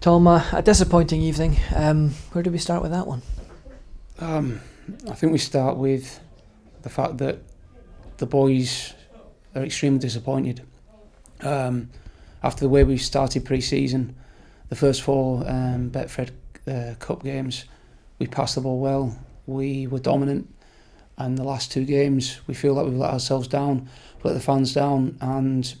Tom, uh, a disappointing evening. Um, where do we start with that one? Um, I think we start with the fact that the boys are extremely disappointed. Um, after the way we started pre-season, the first four um, Betfred uh, Cup games, we passed the ball well. We were dominant, and the last two games, we feel like we've let ourselves down, let the fans down, and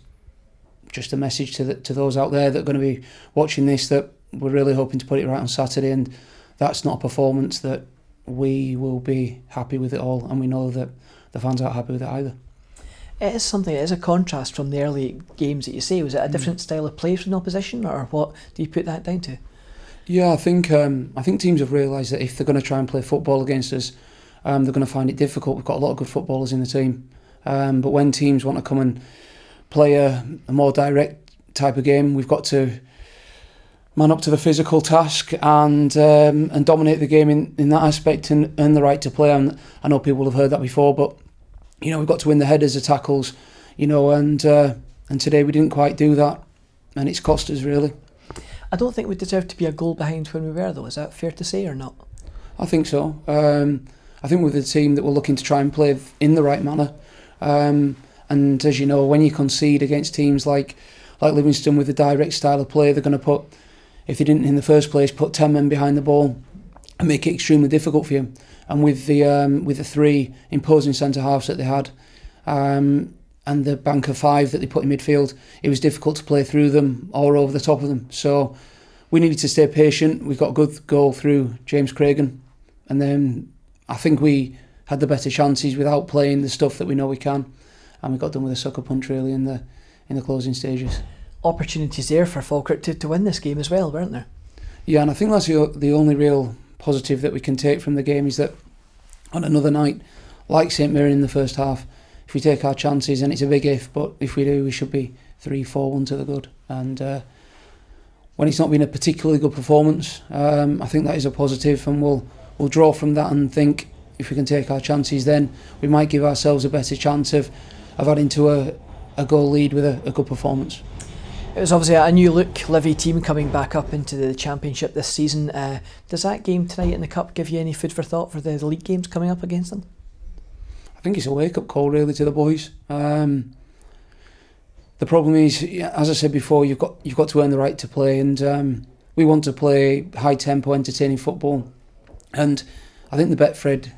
just a message to the, to those out there that are going to be watching this that we're really hoping to put it right on Saturday, and that's not a performance that we will be happy with it all, and we know that the fans aren't happy with it either. It is something. It is a contrast from the early games that you say. Was it a mm. different mm. style of play from the opposition, or what do you put that down to? Yeah, I think um, I think teams have realised that if they're going to try and play football against us, um, they're going to find it difficult. We've got a lot of good footballers in the team, um, but when teams want to come and play a, a more direct type of game, we've got to man up to the physical task and um, and dominate the game in, in that aspect and earn the right to play. And I know people have heard that before, but you know we've got to win the headers, the tackles, you know, and uh, and today we didn't quite do that, and it's cost us really. I don't think we deserve to be a goal behind when we were, though. Is that fair to say or not? I think so. Um, I think with a team that we're looking to try and play in the right manner, um, and as you know, when you concede against teams like like Livingston with a direct style of play, they're going to put if they didn't in the first place put 10 men behind the ball and make it extremely difficult for you. And with the um, with the three imposing centre halves that they had, um, and the bank of five that they put in midfield, it was difficult to play through them or over the top of them. So we needed to stay patient. We got a good goal through James Craigen, and then I think we had the better chances without playing the stuff that we know we can, and we got done with a sucker punch really in the in the closing stages opportunities there for Falkirk to, to win this game as well, weren't there? Yeah, and I think that's the, the only real positive that we can take from the game is that on another night, like St Mirren in the first half, if we take our chances, and it's a big if, but if we do, we should be 3 4 1 to the good. And uh, when it's not been a particularly good performance, um, I think that is a positive, and we'll, we'll draw from that and think if we can take our chances, then we might give ourselves a better chance of, of adding to a, a goal lead with a, a good performance. It was obviously a new look Livy team coming back up into the championship this season. Uh, does that game tonight in the cup give you any food for thought for the league games coming up against them? I think it's a wake up call really to the boys. Um, the problem is, as I said before, you've got you've got to earn the right to play, and um, we want to play high tempo, entertaining football. And I think the Betfred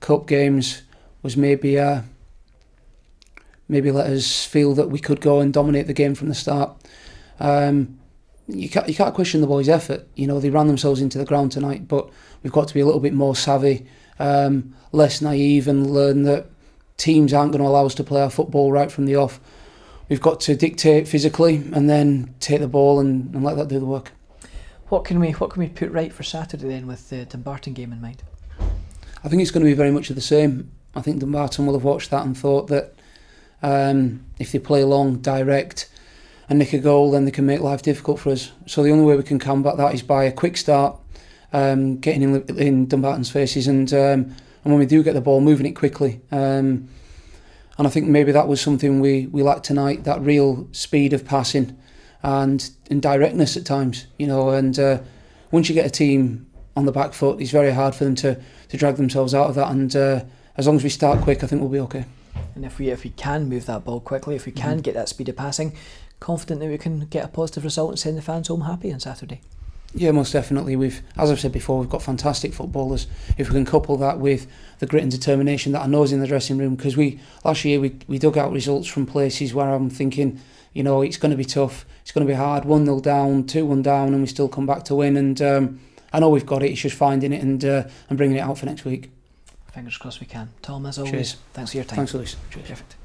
Cup games was maybe uh, maybe let us feel that we could go and dominate the game from the start. Um, you can't, you can't question the boys' effort. You know, they ran themselves into the ground tonight, but we've got to be a little bit more savvy, um, less naive, and learn that teams aren't going to allow us to play our football right from the off. We've got to dictate physically and then take the ball and, and let that do the work. What can we what can we put right for Saturday then with the Dumbarton game in mind? I think it's going to be very much of the same. I think Dumbarton will have watched that and thought that Um, if they play long, direct, and nick a goal, then they can make life difficult for us. So the only way we can combat that is by a quick start, um, getting in, in Dumbarton's faces, and um, and when we do get the ball, moving it quickly. Um, and I think maybe that was something we we lacked tonight, that real speed of passing, and, and directness at times, you know. And uh, once you get a team on the back foot, it's very hard for them to to drag themselves out of that. And uh, as long as we start quick, I think we'll be okay. And if we if we can move that ball quickly, if we can mm. get that speed of passing, confident that we can get a positive result and send the fans home happy on Saturday. Yeah, most definitely. We've, as I've said before, we've got fantastic footballers. If we can couple that with the grit and determination that I know is in the dressing room, because we last year we, we dug out results from places where I'm thinking, you know, it's going to be tough, it's going to be hard. One 0 down, two one down, and we still come back to win. And um, I know we've got it. It's just finding it and uh, and bringing it out for next week. Fingers crossed we can. Tom, as always, Cheers. thanks for your time. Thanks, Lewis. Cheers. Perfect.